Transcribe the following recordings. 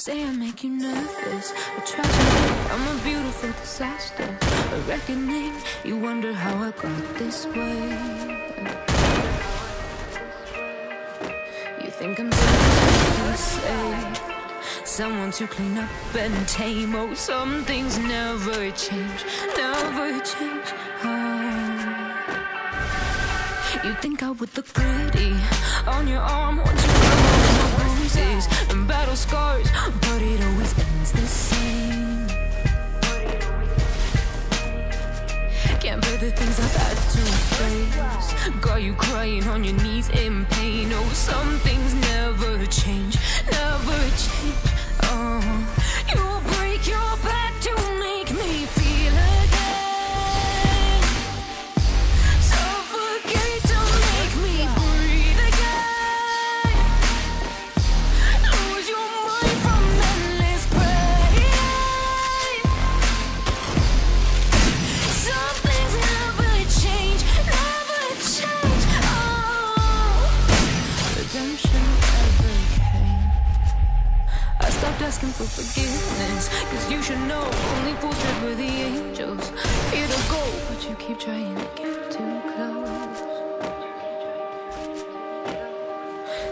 say I make you nervous. A tragedy, I'm a beautiful disaster. A reckoning, you wonder how I got this way. You think I'm something to say. Someone to clean up and tame. Oh, some things never change, never change. Oh. You think I would look pretty the things I've had to face. Got you crying on your knees in pain. Oh, some things never asking for forgiveness, cause you should know only fools tread where the angels fear to go, but you keep trying to get too close.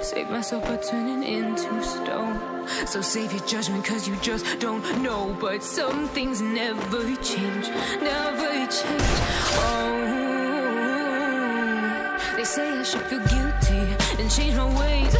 Save myself by turning into stone. So save your judgment, cause you just don't know. But some things never change, never change. Oh, they say I should feel guilty and change my ways.